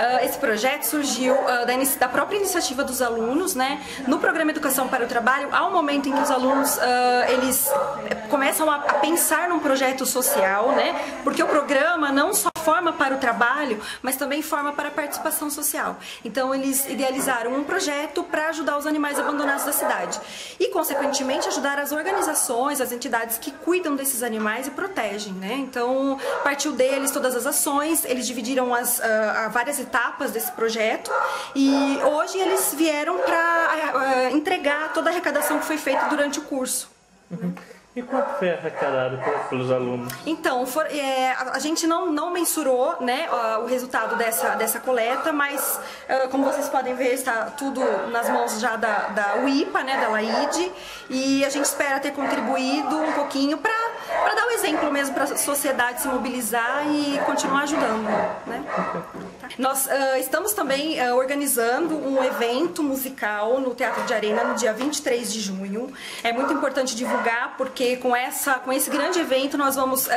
Uh, esse projeto surgiu uh, da, da, própria iniciativa dos alunos, né? No programa Educação para o Trabalho, há um momento em que os alunos uh, eles começam a, a, pensar num projeto social, né? Porque o programa não só forma para o trabalho, mas também forma para a participação social. Então eles idealizaram um projeto para ajudar os animais abandonados da cidade e, consequentemente, ajudar as organizações, as entidades que cuidam desses animais e protegem, né? Então partiu deles todas as ações, eles dividiram as uh, várias etapas desse projeto e hoje eles vieram para uh, entregar toda a arrecadação que foi feita durante o curso. Uhum. E quanto foi arrecadado pelos alunos? Então, for, é, a, gente não, não mensurou né, o resultado dessa, dessa coleta, mas uh, como vocês podem ver, está tudo nas mãos já da, da UIPA, né, da LAID, e a gente espera ter contribuído um pouquinho para dar o um mesmo para a sociedade se mobilizar e continuar ajudando. Né? Nós uh, estamos também uh, organizando um evento musical no Teatro de Arena no dia 23 de junho. É muito importante divulgar porque com, essa, com esse grande evento nós vamos uh,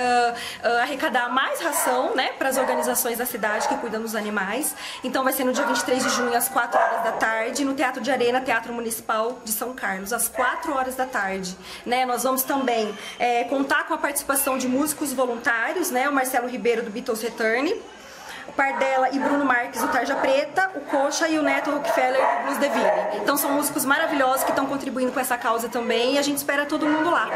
arrecadar mais ração né, para as organizações da cidade que cuidam dos animais. Então vai ser no dia 23 de junho às 4 horas da tarde no Teatro de Arena, Teatro Municipal de São Carlos, às 4 horas da tarde. Né? Nós vamos também é, contar com a participação de músicos voluntários, né? o Marcelo Ribeiro do Beatles Return, o Pardella e Bruno Marques do Tarja Preta, o Coxa e o Neto Rockefeller do Blues Deville. Então são músicos maravilhosos que estão contribuindo com essa causa também e a gente espera todo mundo lá.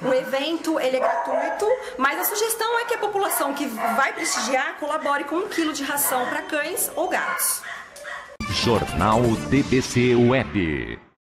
O evento ele é gratuito, mas a sugestão é que a população que vai prestigiar colabore com um quilo de ração para cães ou gatos. Jornal DBC Web.